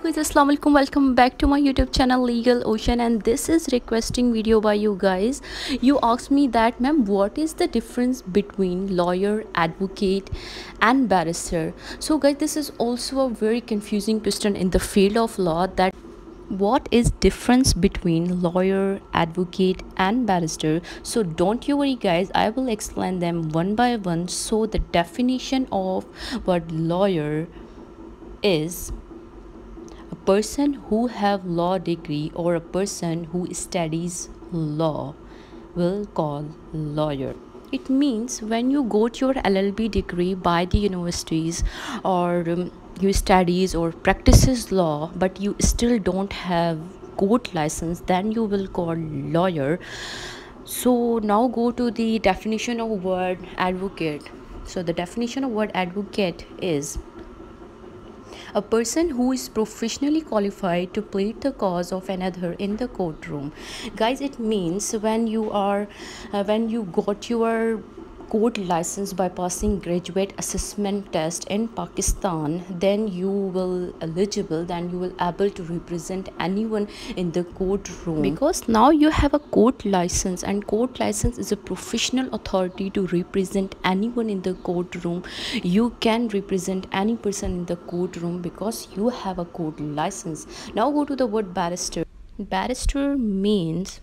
guys assalamu alaikum welcome back to my youtube channel legal ocean and this is requesting video by you guys. You asked me that ma'am what is the difference between lawyer advocate and barrister? So guys this is also a very confusing question in the field of law that what is difference between lawyer advocate and barrister? So don't you worry guys i will explain them one by one. So the definition of what lawyer is person who have law degree or a person who studies law will call lawyer. It means when you got your llb degree by the universities or um, you studies or practices law but you still don't have court license then you will call lawyer. So now go to the definition of word advocate. So the definition of word advocate is a person who is professionally qualified to plead the cause of another in the courtroom. Guys it means when you are uh, when you got your court license by passing graduate assessment test in pakistan then you will eligible then you will able to represent anyone in the courtroom. Because now you have a court license and court license is a professional authority to represent anyone in the courtroom. You can represent any person in the courtroom because you have a court license. Now go to the word barrister. Barrister means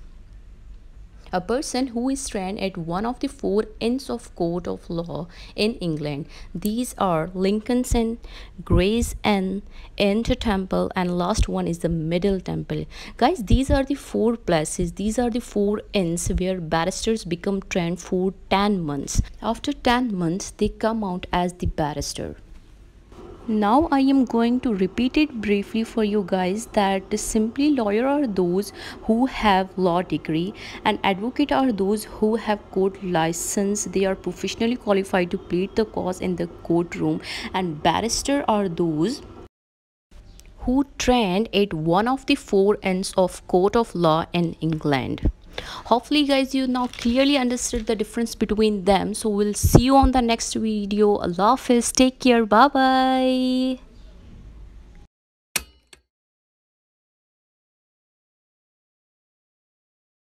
a person who is trained at one of the four Inns of court of law in England. These are Lincoln's Inn, Gray's Inn, Inner Temple, and last one is the Middle Temple. Guys, these are the four places. These are the four Inns where barristers become trained for 10 months. After 10 months, they come out as the barrister now i am going to repeat it briefly for you guys that simply lawyer are those who have law degree and advocate are those who have court license. They are professionally qualified to plead the cause in the courtroom. And barrister are those who trained at one of the four Inns of court of law in england hopefully guys you now clearly understood the difference between them. So we'll see you on the next video. Allah hafiz. Take care. Bye bye